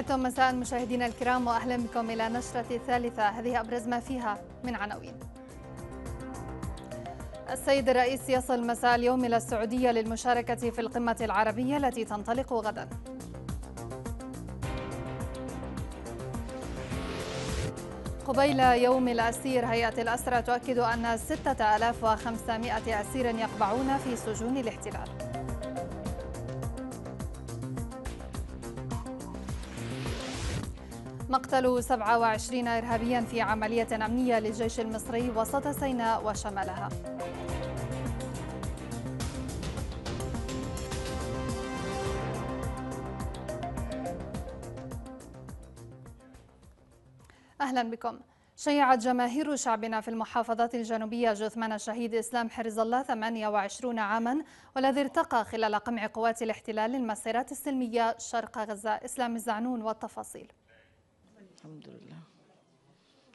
أسعدتم مساء مشاهدينا الكرام وأهلا بكم إلى نشرة الثالثة هذه أبرز ما فيها من عناوين. السيد الرئيس يصل مساء اليوم إلى السعودية للمشاركة في القمة العربية التي تنطلق غدا. قبيل يوم الأسير هيئة الأسرى تؤكد أن 6500 أسير يقبعون في سجون الاحتلال. مقتل 27 إرهابيا في عملية أمنية للجيش المصري وسط سيناء وشمالها. أهلا بكم. شيعت جماهير شعبنا في المحافظات الجنوبية جثمان الشهيد إسلام حرز الله 28 عاما والذي ارتقى خلال قمع قوات الاحتلال للمسيرات السلمية شرق غزة. إسلام الزعنون والتفاصيل. الحمد لله.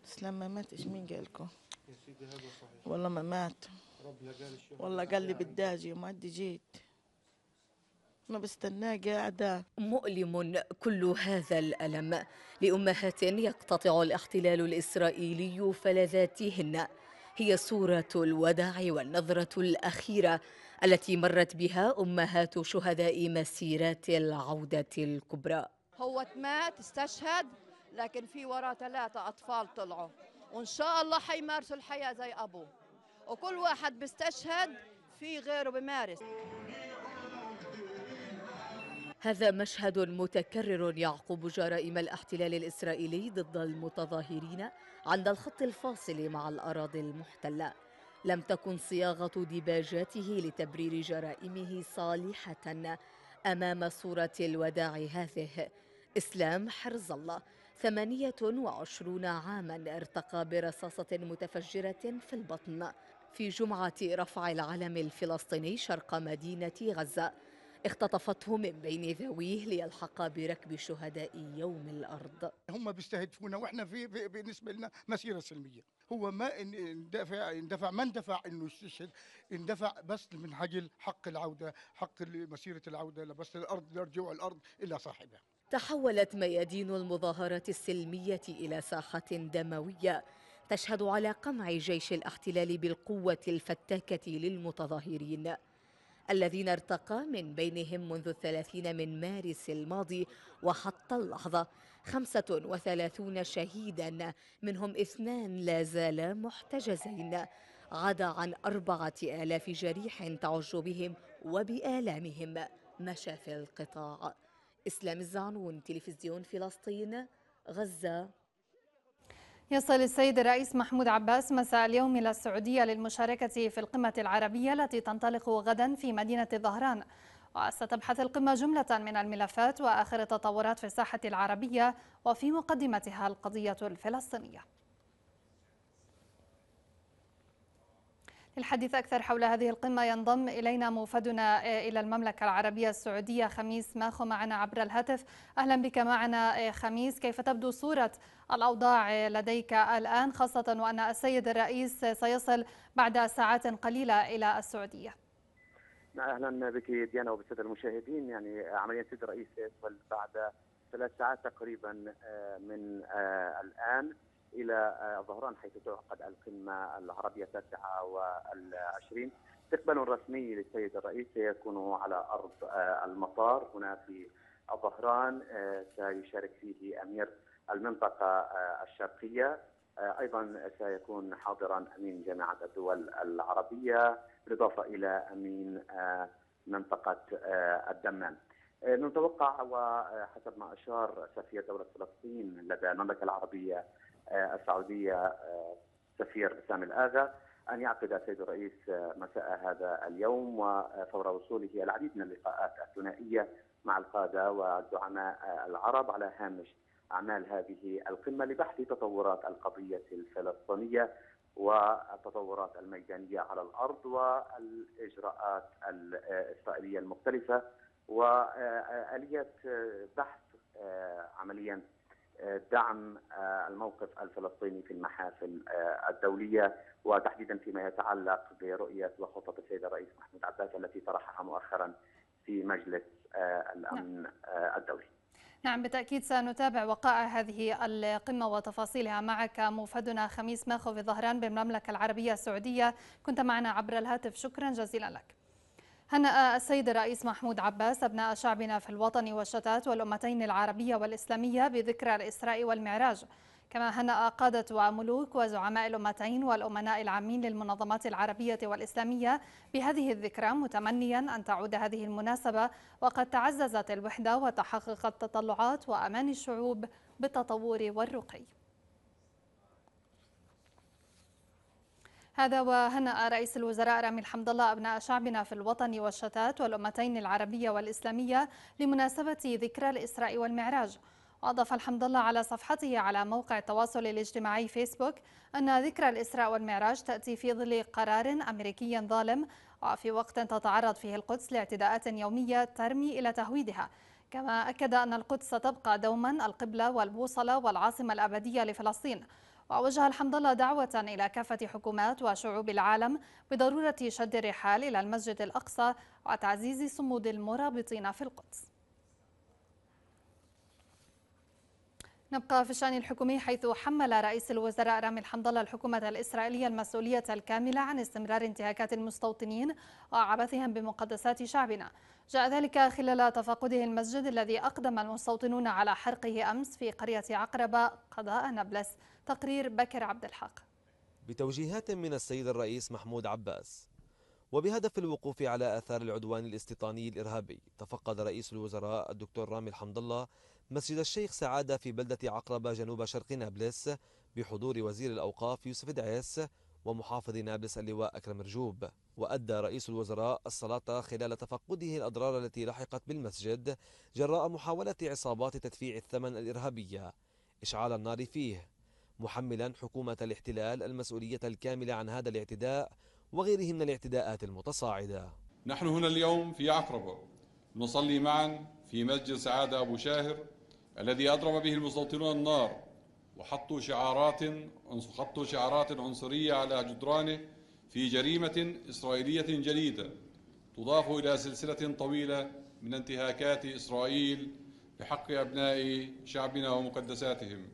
إسلام ما ماتش مين قالكم والله ما مات. والله قال لي بدي أجي وما عندي جيت. أنا بستناه قاعدة. مؤلم كل هذا الألم. لأمهات يقتطع الاحتلال الإسرائيلي فلذاتهن هي صورة الوداع والنظرة الأخيرة التي مرت بها أمهات شهداء مسيرات العودة الكبرى. هو مات استشهد. لكن في وراه ثلاثة أطفال طلعوا. وإن شاء الله حيمارسوا الحياة زي أبوه. وكل واحد بيستشهد في غيره بمارس. هذا مشهد متكرر يعقب جرائم الاحتلال الإسرائيلي ضد المتظاهرين عند الخط الفاصل مع الأراضي المحتلة. لم تكن صياغة دباجاته لتبرير جرائمه صالحة أمام صورة الوداع هذه. إسلام حرز الله. ثمانية وعشرون عاما ارتقى برصاصة متفجرة في البطن في جمعة رفع العلم الفلسطيني شرق مدينة غزة. اختطفته من بين ذويه ليلحق بركب شهداء يوم الأرض. هم بيستهدفونا وإحنا في, بالنسبة لنا مسيرة سلمية. هو ما اندفع اندفع ما اندفع إنه يستشهد؟ اندفع بس من أجل حق العودة حق مسيرة العودة بس الأرض يرجع الأرض إلى صاحبها. تحولت ميادين المظاهرات السلمية إلى ساحة دموية تشهد على قمع جيش الاحتلال بالقوة الفتاكة للمتظاهرين الذين ارتقى من بينهم منذ الثلاثين من مارس الماضي وحتى اللحظة خمسة وثلاثون شهيدا منهم اثنان لا زالا محتجزين. عدا عن أربعة آلاف جريح تعج بهم وبآلامهم مشافي القطاع. إسلام الزعنون تلفزيون فلسطين غزة. يصل السيد الرئيس محمود عباس مساء اليوم إلى السعودية للمشاركة في القمة العربية التي تنطلق غدا في مدينة الظهران وستبحث القمة جملة من الملفات وآخر التطورات في الساحة العربية وفي مقدمتها القضية الفلسطينية. للحديث أكثر حول هذه القمة ينضم إلينا موفدنا إلى المملكة العربية السعودية خميس ماخو معنا عبر الهاتف. أهلا بك معنا خميس. كيف تبدو صورة الأوضاع لديك الآن خاصة وأن السيد الرئيس سيصل بعد ساعات قليلة إلى السعودية؟ أهلا بك ديانا وبالسادة المشاهدين. يعني عملية السيد الرئيس سيصل بعد ثلاث ساعات تقريبا آه، من آه، الآن. إلى آه، ظهران حيث تعقد القمة العربية التاسعة والعشرين. استقبال رسمي للسيد الرئيس سيكون على أرض آه، المطار. هنا في ظهران آه، سيشارك فيه أمير المنطقة الشرقية. أيضا سيكون حاضرا أمين جامعة الدول العربية بالإضافة إلى أمين منطقة الدمام. نتوقع وحسب ما أشار سفير دولة فلسطين لدى المملكة العربية السعودية آه، سفير بسام الاغا أن يعقد السيد الرئيس آه، مساء هذا اليوم وفور وصوله العديد من اللقاءات الثنائية مع القادة والزعماء آه، العرب على هامش أعمال هذه القمة لبحث تطورات القضية الفلسطينية والتطورات الميدانية على الأرض والإجراءات الإسرائيلية المختلفة واليات بحث آه، عمليا آه، دعم آه، الموقف الفلسطيني في المحافل آه، الدولية وتحديدا فيما يتعلق برؤية وخطط السيد الرئيس محمود عباس التي طرحها مؤخرا في مجلس آه، الأمن آه، الدولي. نعم بالتأكيد سنتابع وقائع هذه القمة وتفاصيلها معك موفدنا خميس ماخو في ظهران بالمملكة العربية السعودية. كنت معنا عبر الهاتف. شكرا جزيلا لك. هنأ السيد الرئيس محمود عباس أبناء شعبنا في الوطن والشتات والأمتين العربية والإسلامية بذكرى الإسراء والمعراج. كما هنأ قادة وملوك وزعماء الأمتين والأمناء العامين للمنظمات العربية والإسلامية بهذه الذكرى متمنيا أن تعود هذه المناسبة وقد تعززت الوحدة وتحققت تطلعات وأمان الشعوب بالتطور والرقي. هذا وهنأ رئيس الوزراء رامي الحمد الله أبناء شعبنا في الوطن والشتات والأمتين العربية والإسلامية لمناسبة ذكرى الإسراء والمعراج. وأضاف الحمد الله على صفحته على موقع التواصل الاجتماعي فيسبوك أن ذكرى الإسراء والمعراج تأتي في ظل قرار أمريكي ظالم وفي وقت تتعرض فيه القدس لاعتداءات يومية ترمي إلى تهويدها. كما أكد أن القدس ستبقى دوما القبلة والبوصلة والعاصمة الأبدية لفلسطين. ووجه الحمد الله دعوة إلى كافة حكومات وشعوب العالم بضرورة شد الرحال إلى المسجد الأقصى وتعزيز صمود المرابطين في القدس. نبقى في الشأن الحكومي حيث حمل رئيس الوزراء رامي الحمد الله الحكومة الإسرائيلية المسؤولية الكاملة عن استمرار انتهاكات المستوطنين وعبثهم بمقدسات شعبنا. جاء ذلك خلال تفقده المسجد الذي أقدم المستوطنون على حرقه أمس في قرية عقربة قضاء نبلس تقرير بكر عبد الحق. بتوجيهات من السيد الرئيس محمود عباس. وبهدف الوقوف على آثار العدوان الاستيطاني الإرهابي تفقد رئيس الوزراء الدكتور رامي الحمد الله مسجد الشيخ سعادة في بلدة عقربة جنوب شرق نابلس بحضور وزير الأوقاف يوسف دعيس ومحافظ نابلس اللواء أكرم رجوب. وأدى رئيس الوزراء الصلاة خلال تفقده الأضرار التي لحقت بالمسجد جراء محاولة عصابات تدفيع الثمن الإرهابية. إشعال النار فيه. محملا حكومة الاحتلال المسؤولية الكاملة عن هذا الاعتداء وغيره من الاعتداءات المتصاعدة. نحن هنا اليوم في عقربة نصلي معا في مسجد سعادة أبو شاهر الذي أضرم به المستوطنون النار وحطوا شعارات حطوا شعارات عنصرية على جدرانه في جريمة إسرائيلية جديدة تضاف إلى سلسلة طويلة من انتهاكات إسرائيل بحق أبناء شعبنا ومقدساتهم.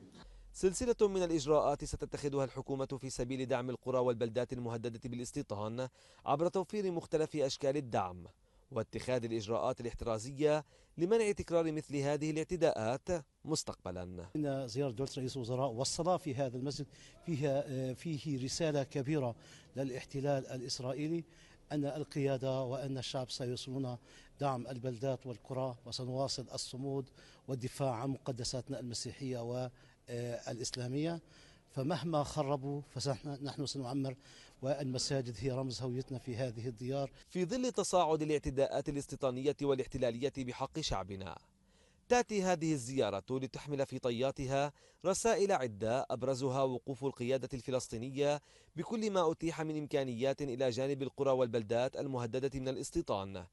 سلسلة من الإجراءات ستتخذها الحكومة في سبيل دعم القرى والبلدات المهددة بالاستيطان عبر توفير مختلف أشكال الدعم. واتخاذ الإجراءات الاحترازية لمنع تكرار مثل هذه الاعتداءات مستقبلا. إن زيارة دولة رئيس الوزراء والصلاة في هذا المسجد فيها فيه رسالة كبيرة للاحتلال الإسرائيلي أن القيادة وأن الشعب سيوصلون دعم البلدات والقرى وسنواصل الصمود والدفاع عن مقدساتنا المسيحية والإسلامية. فمهما خربوا فنحن سنعمر والمساجد هي رمز هويتنا في هذه الديار. في ظل تصاعد الاعتداءات الاستيطانية والاحتلالية بحق شعبنا تأتي هذه الزيارة لتحمل في طياتها رسائل عدة أبرزها وقوف القيادة الفلسطينية بكل ما أتيح من إمكانيات إلى جانب القرى والبلدات المهددة من الاستيطان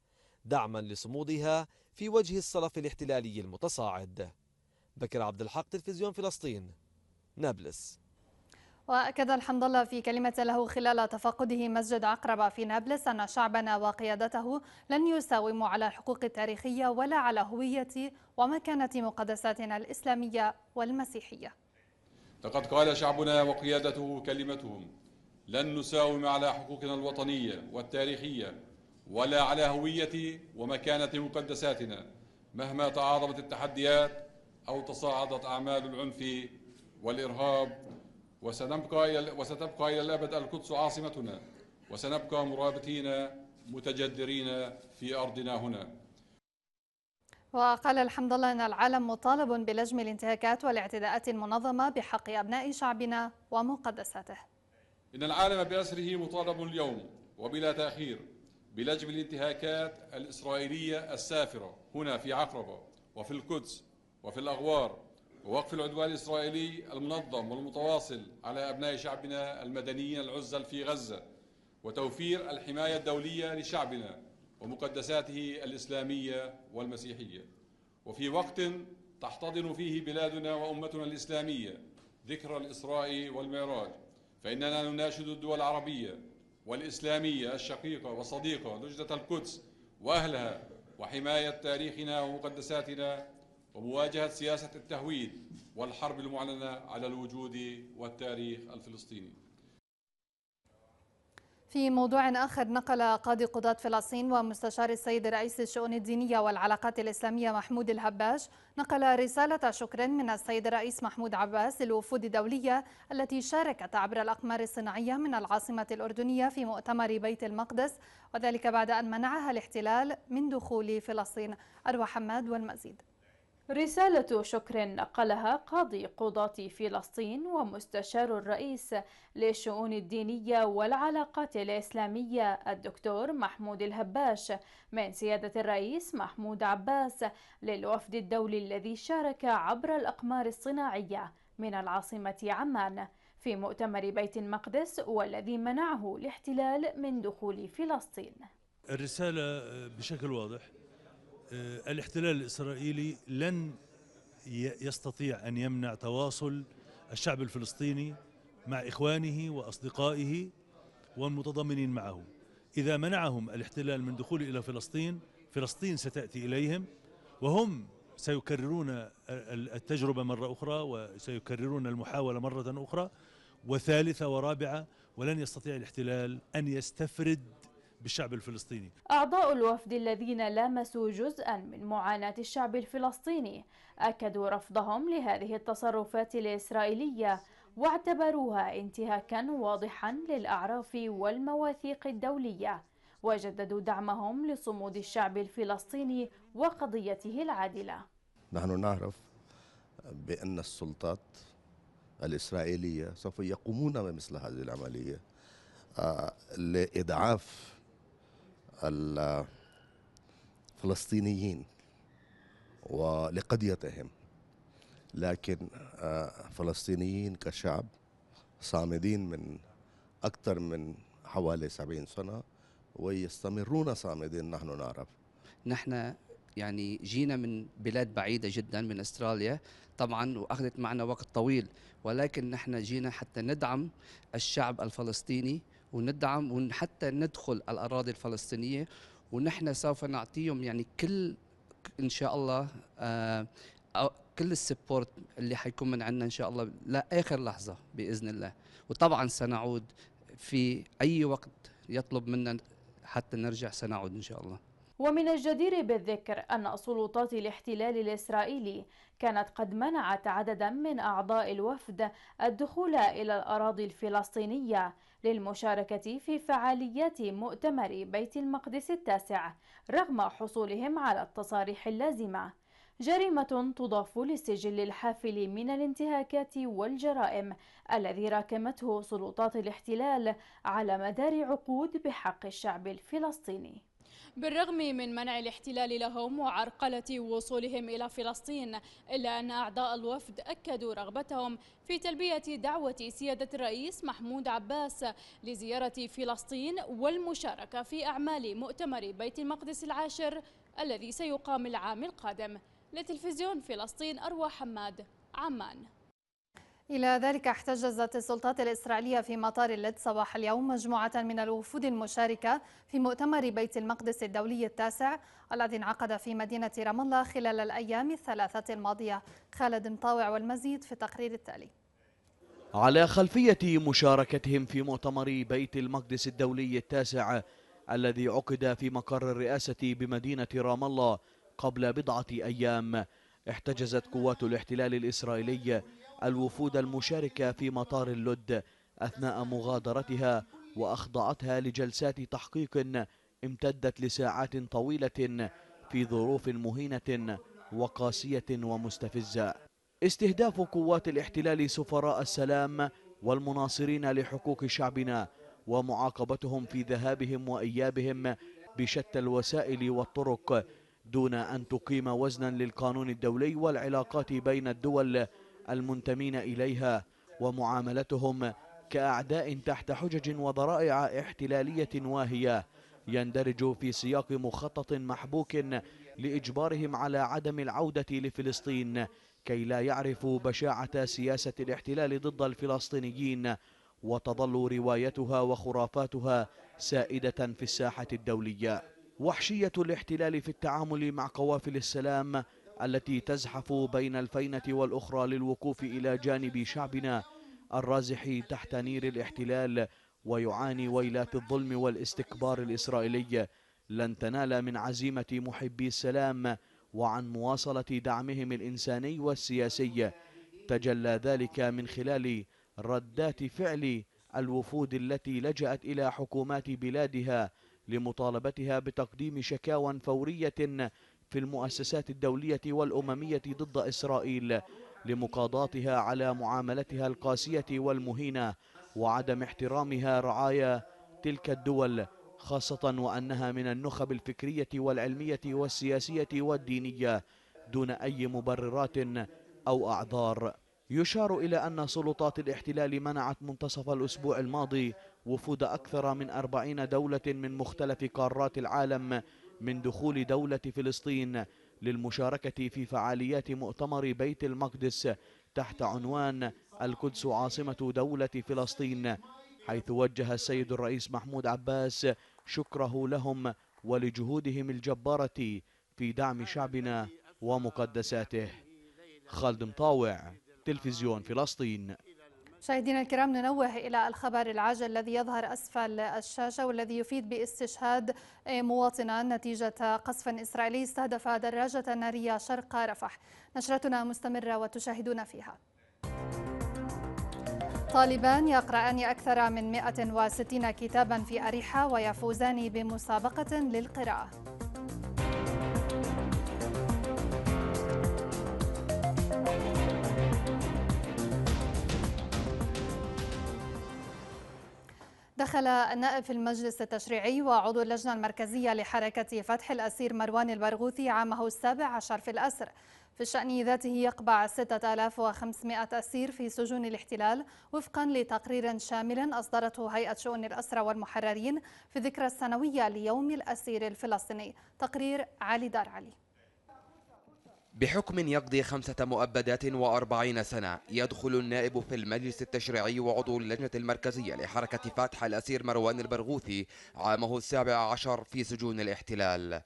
دعما لصمودها في وجه الصلف الاحتلالي المتصاعد. بكر عبد الحق تلفزيون فلسطين نابلس. وأكد الحمد الله في كلمة له خلال تفقده مسجد عقربة في نابلس أن شعبنا وقيادته لن يساوموا على الحقوق التاريخية ولا على هوية ومكانة مقدساتنا الإسلامية والمسيحية. لقد قال شعبنا وقيادته كلمتهم لن نساوم على حقوقنا الوطنية والتاريخية ولا على هوية ومكانة مقدساتنا مهما تعاظمت التحديات أو تصاعدت أعمال العنف والإرهاب وسنبقى وستبقى إلى الأبد القدس عاصمتنا وسنبقى مرابطين متجدرين في أرضنا هنا. وقال الحمد لله أن العالم مطالب بلجم الانتهاكات والاعتداءات المنظمة بحق أبناء شعبنا ومقدساته. إن العالم بأسره مطالب اليوم وبلا تأخير بلجم الانتهاكات الإسرائيلية السافرة هنا في عقربة وفي القدس وفي الأغوار ووقف العدوان الإسرائيلي المنظم والمتواصل على أبناء شعبنا المدنيين العزل في غزة وتوفير الحماية الدولية لشعبنا ومقدساته الإسلامية والمسيحية. وفي وقت تحتضن فيه بلادنا وأمتنا الإسلامية ذكرى الإسراء والمعراج فإننا نناشد الدول العربية والإسلامية الشقيقة والصديقة لجنة القدس وأهلها وحماية تاريخنا ومقدساتنا ومواجهة سياسة التهويد والحرب المعلنة على الوجود والتاريخ الفلسطيني. في موضوع آخر نقل قاضي قضاة فلسطين ومستشار السيد رئيس الشؤون الدينية والعلاقات الإسلامية محمود الهباش نقل رسالة شكر من السيد الرئيس محمود عباس للوفود الدولية التي شاركت عبر الأقمار الصناعية من العاصمة الأردنية في مؤتمر بيت المقدس وذلك بعد أن منعها الاحتلال من دخول فلسطين. أروى حماد والمزيد. رسالة شكر نقلها قاضي قضاة فلسطين ومستشار الرئيس للشؤون الدينية والعلاقات الإسلامية الدكتور محمود الهباش من سيادة الرئيس محمود عباس للوفد الدولي الذي شارك عبر الأقمار الصناعية من العاصمة عمان في مؤتمر بيت المقدس والذي منعه الاحتلال من دخول فلسطين. الرسالة بشكل واضح. الاحتلال الإسرائيلي لن يستطيع أن يمنع تواصل الشعب الفلسطيني مع إخوانه وأصدقائه والمتضامنين معه. إذا منعهم الاحتلال من دخول إلى فلسطين فلسطين ستأتي إليهم وهم سيكررون التجربة مرة أخرى وسيكررون المحاولة مرة أخرى وثالثة ورابعة ولن يستطيع الاحتلال أن يستفرد بالشعب الفلسطيني. أعضاء الوفد الذين لامسوا جزءا من معاناة الشعب الفلسطيني أكدوا رفضهم لهذه التصرفات الإسرائيلية واعتبروها انتهاكا واضحا للأعراف والمواثيق الدولية وجددوا دعمهم لصمود الشعب الفلسطيني وقضيته العادلة. نحن نعرف بأن السلطات الإسرائيلية سوف يقومون بمثل هذه العملية آه، لإضعاف الفلسطينيين ولقضيتهم لكن آه، فلسطينيين كشعب صامدين من أكثر من حوالي سبعين سنة ويستمرون صامدين نحن نعرف. نحن يعني جينا من بلاد بعيدة جدا من أستراليا طبعا وأخذت معنا وقت طويل ولكن نحن جينا حتى ندعم الشعب الفلسطيني وندعم وحتى ندخل الأراضي الفلسطينية ونحن سوف نعطيهم يعني كل إن شاء الله آه كل السبورت اللي حيكون من عندنا إن شاء الله لآخر لحظة بإذن الله. وطبعا سنعود في أي وقت يطلب منا حتى نرجع سنعود إن شاء الله. ومن الجدير بالذكر أن سلطات الاحتلال الإسرائيلي كانت قد منعت عددا من أعضاء الوفد الدخول إلى الأراضي الفلسطينية للمشاركة في فعاليات مؤتمر بيت المقدس التاسع رغم حصولهم على التصاريح اللازمة. جريمة تضاف للسجل الحافل من الانتهاكات والجرائم الذي راكمته سلطات الاحتلال على مدار عقود بحق الشعب الفلسطيني. بالرغم من منع الاحتلال لهم وعرقلة وصولهم إلى فلسطين إلا أن أعضاء الوفد أكدوا رغبتهم في تلبية دعوة سيادة الرئيس محمود عباس لزيارة فلسطين والمشاركة في أعمال مؤتمر بيت المقدس العاشر الذي سيقام العام القادم. لتلفزيون فلسطين أروى حماد عمان. إلى ذلك احتجزت السلطات الإسرائيلية في مطار اللد صباح اليوم مجموعة من الوفود المشاركة في مؤتمر بيت المقدس الدولي التاسع الذي انعقد في مدينة رام الله خلال الأيام الثلاثة الماضية. خالد مطاوع والمزيد في التقرير التالي. على خلفية مشاركتهم في مؤتمر بيت المقدس الدولي التاسع الذي عقد في مقر الرئاسة بمدينة رام الله قبل بضعة أيام احتجزت قوات الاحتلال الإسرائيلي الوفود المشاركة في مطار اللد أثناء مغادرتها وأخضعتها لجلسات تحقيق امتدت لساعات طويلة في ظروف مهينة وقاسية ومستفزة. استهداف قوات الاحتلال سفراء السلام والمناصرين لحقوق شعبنا ومعاقبتهم في ذهابهم وإيابهم بشتى الوسائل والطرق دون أن تقيم وزنا للقانون الدولي والعلاقات بين الدول المنتمين إليها ومعاملتهم كأعداء تحت حجج وذرائع احتلالية واهية. يندرج في سياق مخطط محبوك لإجبارهم على عدم العودة لفلسطين كي لا يعرفوا بشاعة سياسة الاحتلال ضد الفلسطينيين وتظل روايتها وخرافاتها سائدة في الساحة الدولية. وحشية الاحتلال في التعامل مع قوافل السلام التي تزحف بين الفينة والأخرى للوقوف إلى جانب شعبنا الرازح تحت نير الاحتلال ويعاني ويلات الظلم والاستكبار الإسرائيلي. لن تنال من عزيمة محبي السلام وعن مواصلة دعمهم الإنساني والسياسي. تجلى ذلك من خلال ردات فعل الوفود التي لجأت إلى حكومات بلادها لمطالبتها بتقديم شكاوى فورية في المؤسسات الدولية والأممية ضد إسرائيل لمقاضاتها على معاملتها القاسية والمهينة وعدم احترامها رعايا تلك الدول خاصة وأنها من النخب الفكرية والعلمية والسياسية والدينية دون أي مبررات أو أعذار. يشار إلى أن سلطات الاحتلال منعت منتصف الأسبوع الماضي وفود أكثر من أربعين دولة من مختلف قارات العالم من دخول دولة فلسطين للمشاركة في فعاليات مؤتمر بيت المقدس تحت عنوان القدس عاصمة دولة فلسطين حيث وجه السيد الرئيس محمود عباس شكره لهم ولجهودهم الجبارة في دعم شعبنا ومقدساته. خالد مطاوع تلفزيون فلسطين. مشاهدينا الكرام ننوه إلى الخبر العاجل الذي يظهر أسفل الشاشة والذي يفيد باستشهاد مواطنا نتيجة قصف إسرائيلي استهدف دراجة نارية شرق رفح. نشرتنا مستمرة وتشاهدون فيها. طالبان يقرأان أكثر من 160 كتابا في أريحة ويفوزان بمسابقة للقراءة. دخل النائب في المجلس التشريعي وعضو اللجنة المركزية لحركة فتح الأسير مروان البرغوثي عامه السابع عشر في الأسر. في الشأن ذاته يقبع 6500 أسير في سجون الاحتلال وفقا لتقرير شامل أصدرته هيئة شؤون الأسرى والمحررين في الذكرى السنوية ليوم الأسير الفلسطيني. تقرير علي دار علي. بحكم يقضي خمسة مؤبدات وأربعين سنة يدخل النائب في المجلس التشريعي وعضو اللجنة المركزية لحركة فتح الأسير مروان البرغوثي عامه السابع عشر في سجون الاحتلال.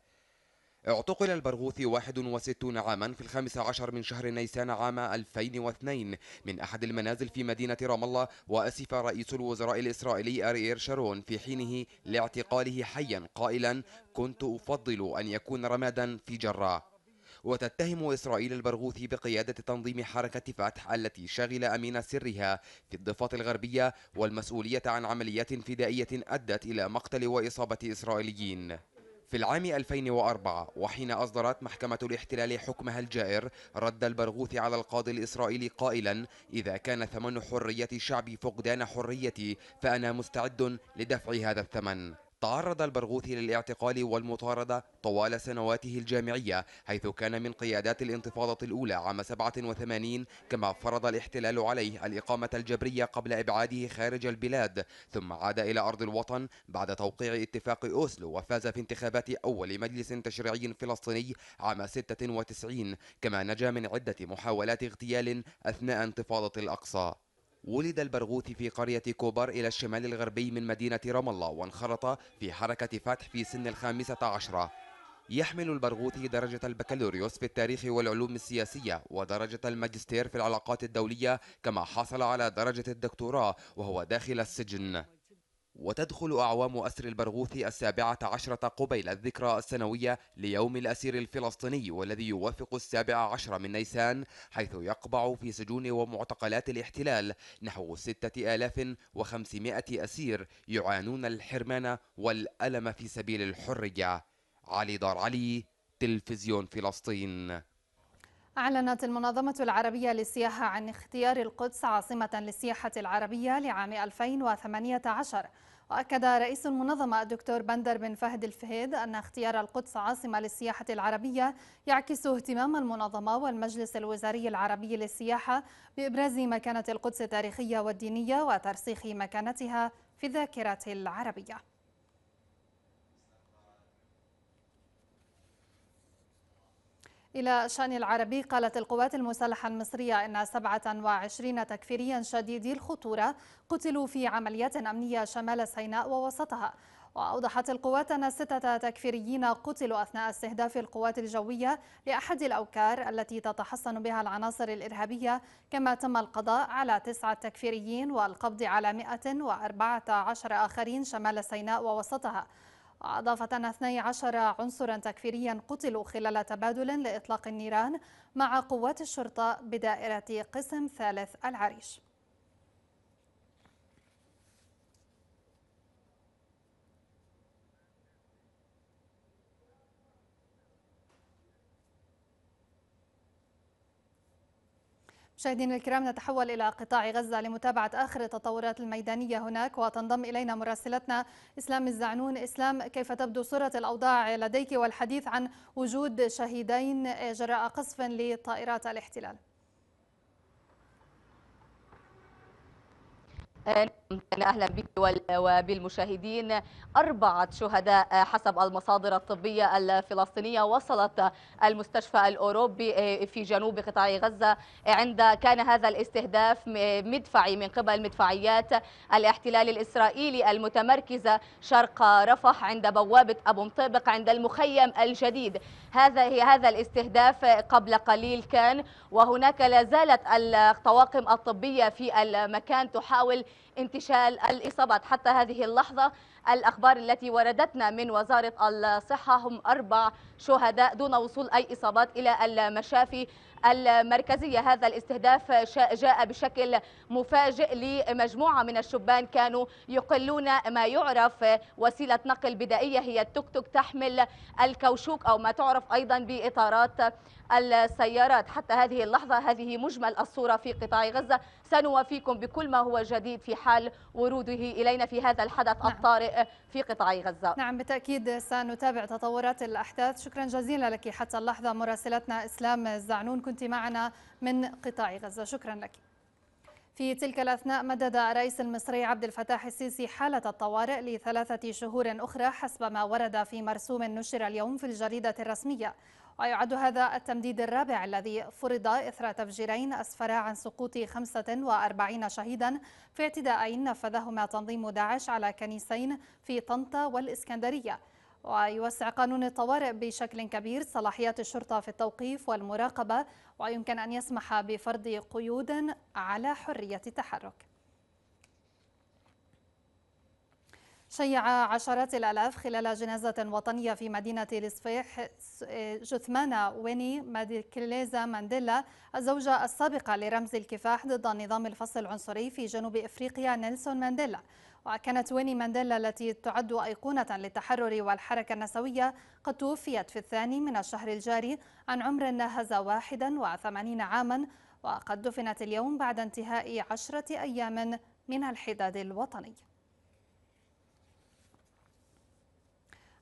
اعتقل البرغوثي 61 عاما في الخامس عشر من شهر نيسان عام 2002 من أحد المنازل في مدينة رام الله وأسف رئيس الوزراء الإسرائيلي أريير شارون في حينه لاعتقاله حيا قائلا كنت أفضل أن يكون رمادا في جراح وتتهم إسرائيل البرغوثي بقيادة تنظيم حركة فتح التي شغل أمين سرها في الضفة الغربية والمسؤولية عن عمليات فدائية أدت إلى مقتل وإصابة إسرائيليين. في العام 2004 وحين أصدرت محكمة الاحتلال حكمها الجائر رد البرغوثي على القاضي الإسرائيلي قائلا إذا كان ثمن حرية شعبي فقدان حريتي فأنا مستعد لدفع هذا الثمن. تعرض البرغوثي للاعتقال والمطاردة طوال سنواته الجامعية حيث كان من قيادات الانتفاضة الأولى عام 87 كما فرض الاحتلال عليه الإقامة الجبرية قبل إبعاده خارج البلاد. ثم عاد إلى أرض الوطن بعد توقيع اتفاق أوسلو وفاز في انتخابات أول مجلس تشريعي فلسطيني عام 96 كما نجا من عدة محاولات اغتيال أثناء انتفاضة الأقصى. ولد البرغوثي في قرية كوبر إلى الشمال الغربي من مدينة رام الله وانخرط في حركة فتح في سن الخامسة عشرة. يحمل البرغوثي درجة البكالوريوس في التاريخ والعلوم السياسية ودرجة الماجستير في العلاقات الدولية كما حصل على درجة الدكتوراه وهو داخل السجن. وتدخل أعوام أسر البرغوثي السابعة عشرة قبيل الذكرى السنوية ليوم الأسير الفلسطيني والذي يوافق السابع عشر من نيسان حيث يقبع في سجون ومعتقلات الاحتلال نحو ستة آلاف وخمسمائة أسير يعانون الحرمان والألم في سبيل الحرية. علي دار علي تلفزيون فلسطين. أعلنت المنظمة العربية للسياحة عن اختيار القدس عاصمة للسياحة العربية لعام 2018 وأكد رئيس المنظمة الدكتور بندر بن فهد الفهيد أن اختيار القدس عاصمة للسياحة العربية يعكس اهتمام المنظمة والمجلس الوزاري العربي للسياحة بإبراز مكانة القدس التاريخية والدينية وترسيخ مكانتها في الذاكرة العربية. إلى الشأن العربي قالت القوات المسلحة المصرية أن 27 تكفيريا شديدي الخطورة قتلوا في عمليات أمنية شمال سيناء ووسطها. وأوضحت القوات أن ستة تكفيريين قتلوا أثناء استهداف القوات الجوية لأحد الأوكار التي تتحصن بها العناصر الإرهابية كما تم القضاء على تسعة تكفيريين والقبض على 114 آخرين شمال سيناء ووسطها. وأضافت أن 12 عنصرا تكفيريا قتلوا خلال تبادل لإطلاق النيران مع قوات الشرطة بدائرة قسم ثالث العريش. مشاهدينا الكرام نتحول إلى قطاع غزة لمتابعة آخر التطورات الميدانية هناك وتنضم إلينا مراسلتنا إسلام الزعنون. إسلام كيف تبدو صورة الأوضاع لديك والحديث عن وجود شهيدين جراء قصف لطائرات الاحتلال؟ أهلا بك وبالمشاهدين. أربعة شهداء حسب المصادر الطبية الفلسطينية. وصلت المستشفى الأوروبي في جنوب قطاع غزة. عند كان هذا الاستهداف مدفعي من قبل مدفعيات الاحتلال الإسرائيلي المتمركزه شرق رفح عند بوابة أبو مطابق عند المخيم الجديد. هذا هي هذا الاستهداف قبل قليل كان. وهناك لا زالت الطواقم الطبية في المكان تحاول انتشال الإصابات. حتى هذه اللحظة الأخبار التي وردتنا من وزارة الصحة هم أربع شهداء دون وصول أي إصابات إلى المشافي المركزية. هذا الاستهداف جاء بشكل مفاجئ لمجموعة من الشبان كانوا يقلون ما يعرف. وسيلة نقل بدائية هي التوك توك تحمل الكوشوك أو ما تعرف أيضا بإطارات السيارات. حتى هذه اللحظة هذه مجمل الصورة في قطاع غزة. سنوافيكم بكل ما هو جديد في حال وروده إلينا في هذا الحدث نعم. الطارئ في قطاع غزة. نعم بالتأكيد سنتابع تطورات الأحداث. شكرا جزيلا لك. حتى اللحظة مراسلتنا إسلام الزعنون كنت معنا من قطاع غزة. شكرا لك. في تلك الأثناء مدد الرئيس المصري عبد الفتاح السيسي حالة الطوارئ لثلاثة شهور أخرى حسب ما ورد في مرسوم نشر اليوم في الجريدة الرسمية. ويعد هذا التمديد الرابع الذي فرض إثر تفجيرين أسفرا عن سقوط 45 شهيدا في اعتداءين نفذهما تنظيم داعش على كنيسين في طنطا والإسكندرية. ويوسع قانون الطوارئ بشكل كبير صلاحيات الشرطة في التوقيف والمراقبة ويمكن أن يسمح بفرض قيود على حرية التحرك. شيع عشرات الآلاف خلال جنازة وطنية في مدينة الإصفيح جثمان ويني ماديكليزا مانديلا الزوجة السابقة لرمز الكفاح ضد نظام الفصل العنصري في جنوب إفريقيا نيلسون مانديلا. وكانت ويني مانديلا التي تعد أيقونة للتحرر والحركة النسوية قد توفيت في الثاني من الشهر الجاري عن عمر ناهز 81 عاما وقد دفنت اليوم بعد انتهاء عشرة أيام من الحداد الوطني.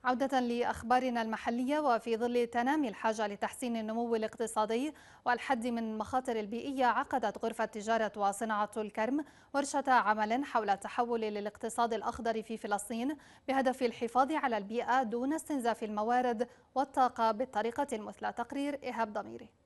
عودة لأخبارنا المحلية وفي ظل تنامي الحاجة لتحسين النمو الاقتصادي والحد من المخاطر البيئية عقدت غرفة تجارة وصناعة الكرم ورشة عمل حول التحول للاقتصاد الأخضر في فلسطين بهدف الحفاظ على البيئة دون استنزاف الموارد والطاقة بالطريقة المثلى. تقرير إيهاب ضميري.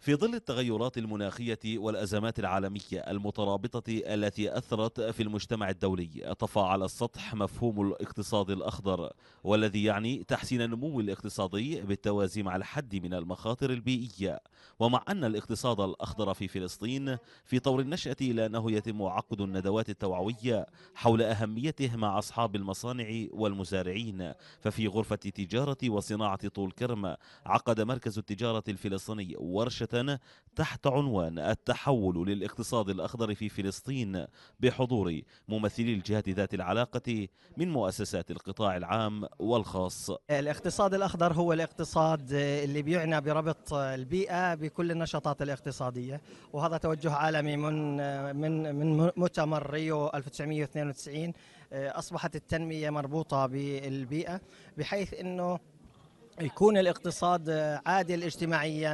في ظل التغيرات المناخية والأزمات العالمية المترابطة التي أثرت في المجتمع الدولي طفى على السطح مفهوم الاقتصاد الأخضر والذي يعني تحسين النمو الاقتصادي بالتوازي مع الحد من المخاطر البيئية. ومع أن الاقتصاد الأخضر في فلسطين في طور النشأة إلى أنه يتم عقد الندوات التوعوية حول أهميته مع أصحاب المصانع والمزارعين ففي غرفة تجارة وصناعة طول كرم عقد مركز التجارة الفلسطيني ورشة تحت عنوان التحول للاقتصاد الأخضر في فلسطين بحضور ممثلي الجهات ذات العلاقة من مؤسسات القطاع العام والخاص. الاقتصاد الأخضر هو الاقتصاد اللي بيعنى بربط البيئة بكل النشاطات الاقتصادية وهذا توجه عالمي من من من مؤتمر ريو 1992 أصبحت التنمية مربوطة بالبيئة بحيث أنه يكون الاقتصاد عادل اجتماعيا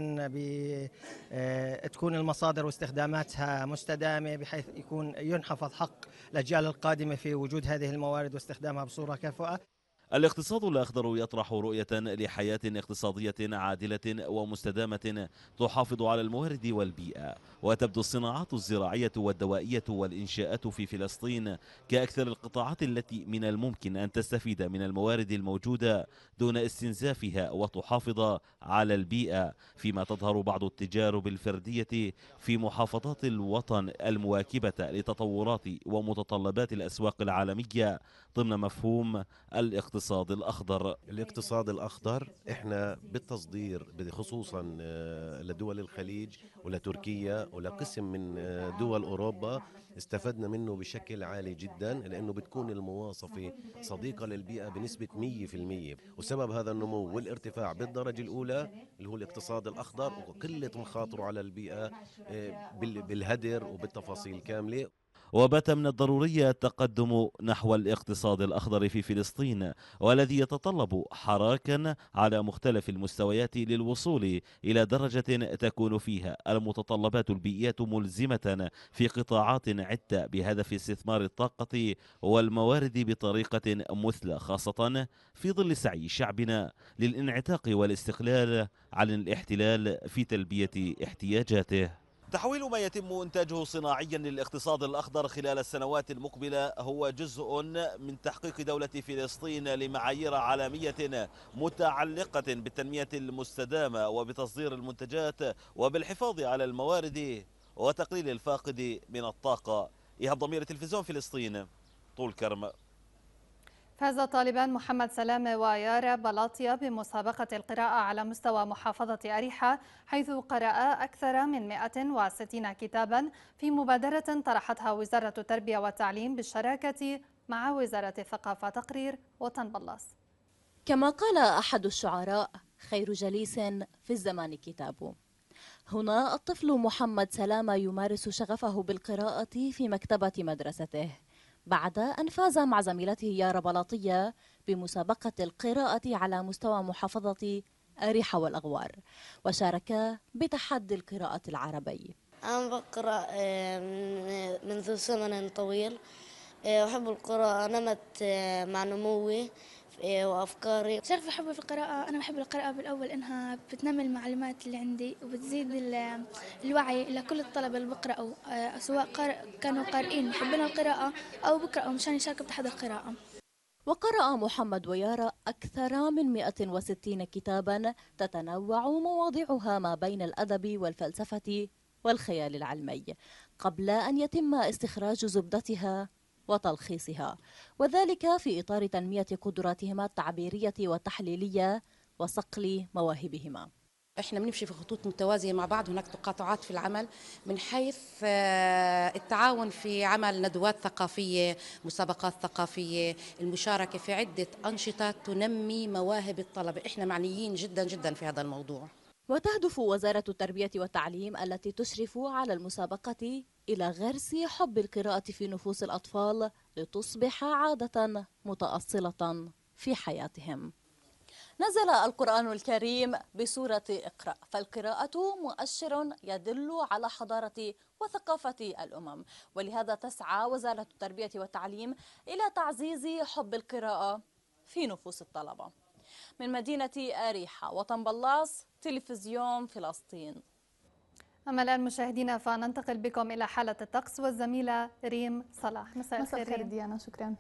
تكون المصادر واستخداماتها مستدامة بحيث يكون ينحفظ حق الأجيال القادمة في وجود هذه الموارد واستخدامها بصورة كفؤه الاقتصاد الأخضر يطرح رؤية لحياة اقتصادية عادلة ومستدامة تحافظ على الموارد والبيئة وتبدو الصناعات الزراعية والدوائية والإنشاءات في فلسطين كأكثر القطاعات التي من الممكن أن تستفيد من الموارد الموجودة دون استنزافها وتحافظ على البيئة فيما تظهر بعض التجارب الفردية في محافظات الوطن المواكبة لتطورات ومتطلبات الأسواق العالمية ضمن مفهوم الاقتصاد. الأخضر. الاقتصاد الأخضر إحنا بالتصدير خصوصا آه، لدول الخليج ولتركيا ولقسم من آه، دول أوروبا استفدنا منه بشكل عالي جدا لأنه بتكون المواصفة صديقة للبيئة بنسبة 100% وسبب هذا النمو والارتفاع بالدرجة الأولى اللي هو الاقتصاد الأخضر وقلة مخاطره على البيئة آه، بالهدر وبالتفاصيل كاملة. وبات من الضروري التقدم نحو الاقتصاد الأخضر في فلسطين والذي يتطلب حراكا على مختلف المستويات للوصول إلى درجة تكون فيها. المتطلبات البيئية ملزمة في قطاعات عدة بهدف استثمار الطاقة والموارد بطريقة مثلى خاصة في ظل سعي شعبنا للانعتاق والاستقلال عن الاحتلال في تلبية احتياجاته. تحويل ما يتم إنتاجه صناعيا للاقتصاد الأخضر خلال السنوات المقبلة هو جزء من تحقيق دولة فلسطين لمعايير عالمية متعلقة بالتنمية المستدامة وبتصدير المنتجات وبالحفاظ على الموارد وتقليل الفاقد من الطاقة. إيهاب ضمير تلفزيون فلسطين طول كرم. فاز طالبان محمد سلامة ويارا بلاطيا بمسابقة القراءة على مستوى محافظة أريحة حيث قرأ أكثر من 160 كتابا في مبادرة طرحتها وزارة التربية والتعليم بالشراكة مع وزارة الثقافة. تقرير وطن بلاس. كما قال أحد الشعراء خير جليس في الزمان كتابه هنا الطفل محمد سلامة يمارس شغفه بالقراءة في مكتبة مدرسته. بعد أن فاز مع زميلته يارا بلاطية بمسابقة القراءة على مستوى محافظة أريحة والأغوار وشارك بتحدي القراءة العربي. أنا بقرأ منذ زمن طويل آه، أحب القراءة نمت آه، مع نموي وأفكاري. شغف حبي في القراءة؟ أنا بحب القراءة بالأول إنها بتنمي المعلومات اللي عندي وبتزيد الوعي لكل الطلبة اللي بقرأوا آه، سواء كانوا قارئين محبين القراءة أو بقرأوا مشان يشاركوا بتحدي القراءة. وقرأ محمد ويارا أكثر من 160 كتابا تتنوع مواضيعها ما بين الأدب والفلسفة والخيال العلمي. قبل أن يتم استخراج زبدتها وتلخيصها. وذلك في إطار تنمية قدراتهما التعبيرية والتحليلية وصقل مواهبهما. إحنا بنمشي في خطوط متوازية مع بعض هناك تقاطعات في العمل من حيث آه، التعاون في عمل ندوات ثقافية مسابقات ثقافية المشاركة في عدة أنشطة تنمي مواهب الطلبة. إحنا معنيين جدا جدا في هذا الموضوع. وتهدف وزارة التربية والتعليم التي تشرف على المسابقة إلى غرس حب القراءة في نفوس الأطفال لتصبح عادة متأصلة في حياتهم. نزل القرآن الكريم بسورة اقرأ. فالقراءة مؤشر يدل على حضارة وثقافة الأمم ولهذا تسعى وزارة التربية والتعليم إلى تعزيز حب القراءة في نفوس الطلبة. من مدينة أريحة وطن بلاص تلفزيون فلسطين. أما الآن مشاهدينا فننتقل بكم إلى حالة الطقس والزميلة ريم صلاح. مساء الخير ديانا شكرا.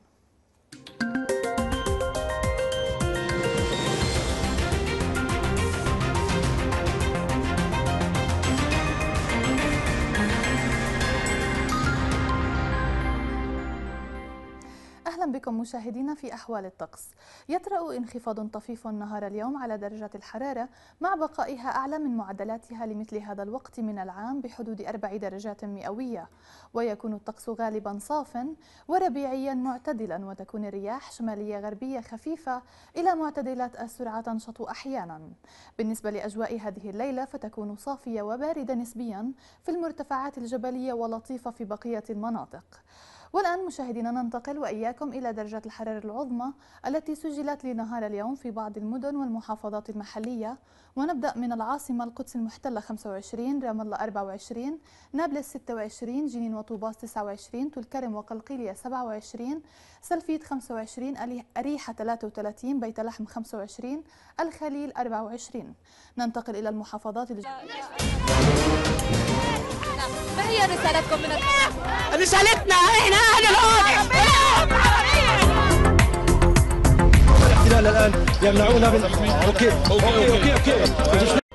بكم مشاهدينا في أحوال الطقس. يطرأ انخفاض طفيف نهار اليوم على درجة الحرارة مع بقائها أعلى من معدلاتها لمثل هذا الوقت من العام بحدود أربع درجات مئوية. ويكون الطقس غالبا صافا وربيعيا معتدلا وتكون الرياح شمالية غربية خفيفة إلى معتدلات السرعة تنشط أحيانا. بالنسبة لأجواء هذه الليلة فتكون صافية وباردة نسبيا في المرتفعات الجبلية ولطيفة في بقية المناطق. والآن مشاهدينا ننتقل وإياكم إلى درجة الحرارة العظمى التي سجلت لنهار اليوم في بعض المدن والمحافظات المحلية ونبدأ من العاصمة القدس المحتلة 25 رام الله 24 نابلس 26 جنين وطوباس 29 تلكرم وقلقيلية 27 سلفيت 25 أريحة 33 بيت لحم 25 الخليل 24 ننتقل إلى المحافظات ما هي رسالتكم من الخبر؟ رسالتنا إحنا أهل الهون الاحتلال الآن يمنعونا من أوكي أوكي أوكي, أوكي.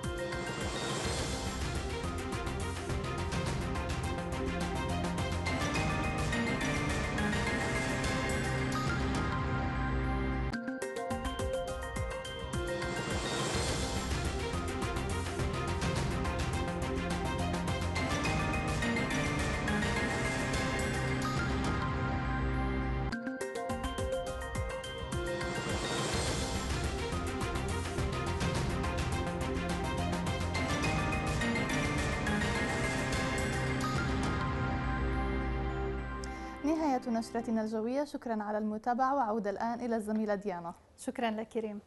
نشرتنا الجوية شكرا على المتابعة وعودة الآن إلى الزميلة ديانا. شكرا لك ريم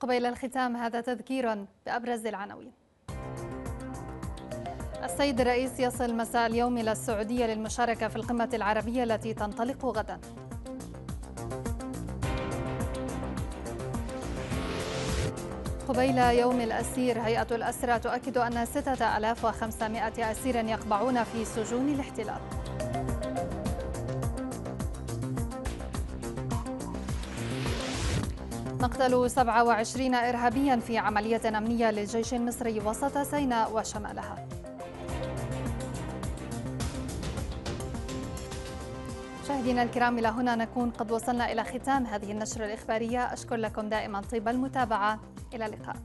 قبيل الختام هذا تذكير بأبرز العناوين. السيد الرئيس يصل مساء اليوم إلى السعودية للمشاركة في القمة العربية التي تنطلق غدا. قبيل يوم الأسير هيئة الأسرى تؤكد أن 6500 أسير يقبعون في سجون الاحتلال. مقتل 27 إرهابيا في عملية أمنية للجيش المصري وسط سيناء وشمالها. مشاهدينا الكرام إلى هنا نكون قد وصلنا إلى ختام هذه النشرة الإخبارية. أشكر لكم دائما طيب المتابعة. إلى اللقاء.